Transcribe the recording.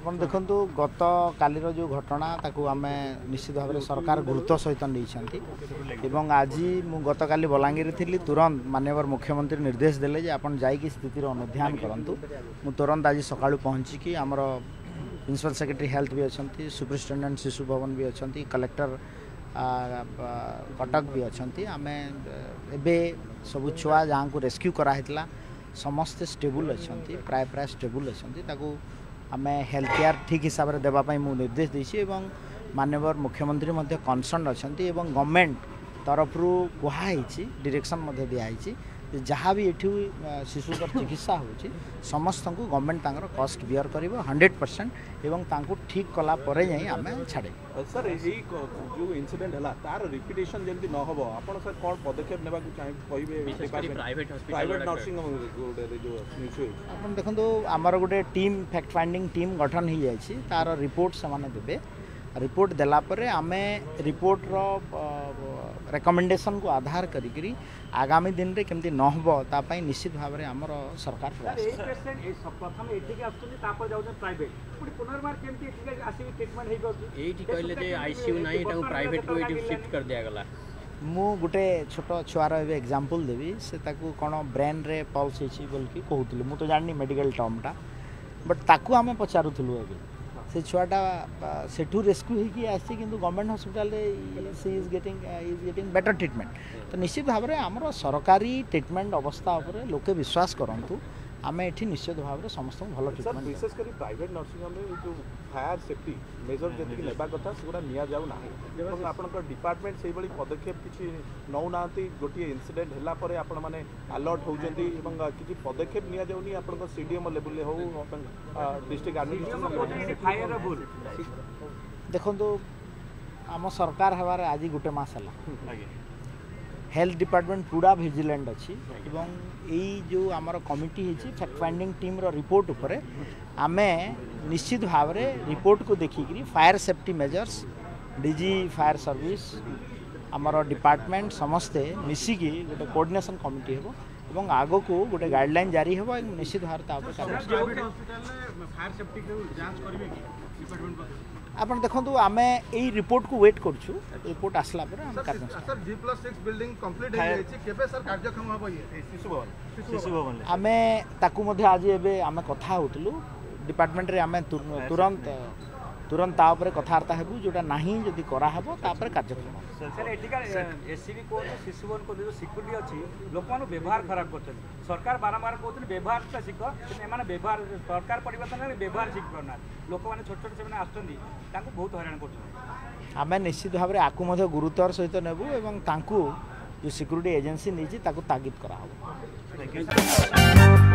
ଆପଣ ଦେଖନ୍ତୁ ଗତକାଲିର ଯେଉଁ ଘଟଣା ତାକୁ ଆମେ ନିଶ୍ଚିତ ଭାବରେ ସରକାର ଗୁରୁତ୍ୱ ସହିତ ନେଇଛନ୍ତି ଏବଂ ଆଜି ମୁଁ ଗତକାଲି ବଲାଙ୍ଗୀରରେ ଥିଲି ତୁରନ୍ତ ମାନ୍ୟବର ମୁଖ୍ୟମନ୍ତ୍ରୀ ନିର୍ଦ୍ଦେଶ ଦେଲେ ଯେ ଆପଣ ଯାଇକି ସ୍ଥିତିର ଅନୁଧ୍ୟାନ କରନ୍ତୁ ମୁଁ ତୁରନ୍ତ ଆଜି ସକାଳୁ ପହଞ୍ଚିକି ଆମର ପ୍ରିନ୍ସିପାଲ୍ ସେକ୍ରେଟାରୀ ହେଲ୍ଥ ବି ଅଛନ୍ତି ସୁପରିଷ୍ଟେଣ୍ଡେଣ୍ଟ ଶିଶୁ ଭବନ ବି ଅଛନ୍ତି କଲେକ୍ଟର କଟକ ବି ଅଛନ୍ତି ଆମେ ଏବେ ସବୁ ଛୁଆ ଯାହାଙ୍କୁ ରେସ୍କ୍ୟୁ କରାହେଇଥିଲା ସମସ୍ତେ ଷ୍ଟେବୁଲ୍ ଅଛନ୍ତି ପ୍ରାୟ ପ୍ରାୟ ଷ୍ଟେବୁଲ୍ ଅଛନ୍ତି ତାକୁ ଆମେ ହେଲ୍ଥ କେୟାର ଠିକ୍ ହିସାବରେ ଦେବା ପାଇଁ ମୁଁ ନିର୍ଦ୍ଦେଶ ଦେଇଛି ଏବଂ ମାନ୍ୟବର ମୁଖ୍ୟମନ୍ତ୍ରୀ ମଧ୍ୟ କନସର୍ଣ୍ଣ ଅଛନ୍ତି ଏବଂ ଗଭର୍ଣ୍ଣମେଣ୍ଟ ତରଫରୁ କୁହାହେଇଛି ଡିରେକ୍ସନ୍ ମଧ୍ୟ ଦିଆହେଇଛି ଯେ ଯାହା ବି ଏଠି ଶିଶୁଙ୍କର ଚିକିତ୍ସା ହେଉଛି ସମସ୍ତଙ୍କୁ ଗଭର୍ଣ୍ଣମେଣ୍ଟ ତାଙ୍କର କଷ୍ଟ ବିୟର କରିବ ହଣ୍ଡ୍ରେଡ଼ ପରସେଣ୍ଟ ଏବଂ ତାଙ୍କୁ ଠିକ୍ କଲା ପରେ ଯାଇ ଆମେ ଛାଡ଼ିବୁ ସାର୍ ଏଇ ଯେଉଁ ଇନସିଡେଣ୍ଟ ହେଲା ତାର ରିପିଟେସନ୍ ଯେମିତି ନ ହେବ ଆପଣ ସାର୍ କ'ଣ ପଦକ୍ଷେପ ନେବାକୁ କହିବେ ଆପଣ ଦେଖନ୍ତୁ ଆମର ଗୋଟେ ଟିମ୍ ଫ୍ୟାକ୍ଟ ଫାଇଣ୍ଡିଂ ଟିମ୍ ଗଠନ ହୋଇଯାଇଛି ତାର ରିପୋର୍ଟ ସେମାନେ ଦେବେ ରିପୋର୍ଟ ଦେଲା ପରେ ଆମେ ରିପୋର୍ଟର ରେକମେଣ୍ଡେସନ୍ କୁ ଆଧାର କରିକିରି ଆଗାମୀ ଦିନରେ କେମିତି ନ ହେବ ତା ପାଇଁ ନିଶ୍ଚିତ ଭାବରେ ଆମର ସରକାର ଏଇଠି କହିଲେ ଯେ ଆଇସିୟୁ ନାହିଁ ତାକୁ ପ୍ରାଇଭେଟ୍କୁ ଏଇଠି ସିଫ୍ଟ କରିଦିଆଗଲା ମୁଁ ଗୋଟେ ଛୋଟ ଛୁଆର ଏବେ ଏକ୍ଜାମ୍ପଲ୍ ଦେବି ସେ ତାକୁ କ'ଣ ବ୍ରେନ୍ରେ ପଲ୍ସ ହେଇଛି ବୋଲିକି କହୁଥିଲି ମୁଁ ତ ଜାଣିନି ମେଡ଼ିକାଲ ଟର୍ମଟା ବଟ୍ ତାକୁ ଆମେ ପଚାରୁଥିଲୁ ଏବେ ସେ ଛୁଆଟା ସେଠୁ ରେସ୍କ୍ୟୁ ହେଇକି ଆସିଛି କିନ୍ତୁ ଗଭର୍ଣ୍ଣମେଣ୍ଟ ହସ୍ପିଟାଲରେ she is getting is getting better treatment ତ ନିଶ୍ଚିତ ଭାବରେ ଆମର ସରକାରୀ ଟ୍ରିଟମେଣ୍ଟ ଅବସ୍ଥା ଉପରେ ଲୋକେ ବିଶ୍ୱାସ କରନ୍ତୁ ଆମେ ଏଠି ନିଶ୍ଚିତ ଭାବରେ ସମସ୍ତଙ୍କୁ ଭଲ ଟ୍ରିଟମେଣ୍ଟ ବିଶେଷ କରି ପ୍ରାଇଭେଟ୍ ନର୍ସିଂ ହୋମ୍ରେ ଯେଉଁ ଫାୟାର ସେଫ୍ଟି ମେଜର ଯେତିକି ନେବା କଥା ସେଗୁଡ଼ା ନିଆଯାଉ ନାହିଁ ଏବଂ ଆପଣଙ୍କ ଡିପାର୍ଟମେଣ୍ଟ ସେଇଭଳି ପଦକ୍ଷେପ କିଛି ନେଉନାହାନ୍ତି ଗୋଟିଏ ଇନସିଡେଣ୍ଟ ହେଲା ପରେ ଆପଣମାନେ ଆଲର୍ଟ ହେଉଛନ୍ତି ଏବଂ କିଛି ପଦକ୍ଷେପ ନିଆଯାଉନି ଆପଣଙ୍କ ସି ଡି ଏମ୍ ଲେବୁଲ୍ରେ ହେଉ ଡିଷ୍ଟ୍ରିକ୍ଟ ଆଡ଼ମିନିଷ୍ଟ୍ରେସନ ଦେଖନ୍ତୁ ଆମ ସରକାର ହେବାରେ ଆଜି ଗୋଟେ ମାସ ହେଲା হেলথ ডিপার্টমেন্ট পুরা ভিজিলেন্ট অছি এবং এই যে আমার কমিটি হয়েছে ফ্যাক্ট ফাইন্ডিং টিম্র রিপোর্ট উপরে আমি নিশ্চিত ভাবে রিপোর্ট কু দেখি fire safety measures DG fire service আমার ডিপার্টমেন্ট সমস্তে মিশিকি গোটে কোর্ডিনেসন কমিটি হব এবং আগো কো গটে গাইডলাইন জারি হেবা নিশ্চিত ভারত অপসাট জও হসপিটাল ফায়ার সেফটি কেও চেক করবি কি ডিপার্টমেন্ট आपण देखंतु আমি এই রিপোর্ট কো ওয়েট করছু রিপোর্ট আসলা পর আমি কাজ করু স্যার জি+6 বিল্ডিং কমপ্লিট হই গইছে কেবে স্যার কার্যক্রম হব এই শিশু ভবন শিশু ভবন লে আমি তাকু মধ্যে আজি এবে আমি কথা হুতলু ডিপার্টমেন্ট রি আমি তুরন্ত ତୁରନ୍ତ ତା ଉପରେ କଥାବାର୍ତ୍ତା ହେବୁ ଯେଉଁଟା ନାହିଁ ଯଦି କରାହେବ ତାପରେ କାର୍ଯ୍ୟକ୍ରମ ଏସ୍ସିବି କୋର୍ଟ ଶିଶୁ ଭବନକୁ ଯେଉଁ ସିକ୍ୟୁରିଟି ଅଛି ଲୋକମାନଙ୍କୁ ବ୍ୟବହାର ଖରାପ କରୁଛନ୍ତି ସରକାର ବାରମ୍ବାର କହୁଛନ୍ତି ବ୍ୟବହାରଟା ଶିଖ କିନ୍ତୁ ଏମାନେ ବ୍ୟବହାର ସରକାର ପରିବର୍ତ୍ତନ ହେଲେ ବ୍ୟବହାର ଶିଖିପାରୁନାହାନ୍ତି ଲୋକମାନେ ଛୋଟ ଛୋଟ ସେମାନେ ଆସୁଛନ୍ତି ତାଙ୍କୁ ବହୁତ ହଇରାଣ କରୁଛନ୍ତି ଆମେ ନିଶ୍ଚିତ ଭାବରେ ଆକୁ ମଧ୍ୟ ଗୁରୁତ୍ୱର ସହିତ ନେବୁ ଏବଂ ତାଙ୍କୁ ଯେଉଁ ସିକ୍ୟୁରିଟି ଏଜେନ୍ସି ନେଇଛି ତାକୁ ତାଗିଦ କରାହେବ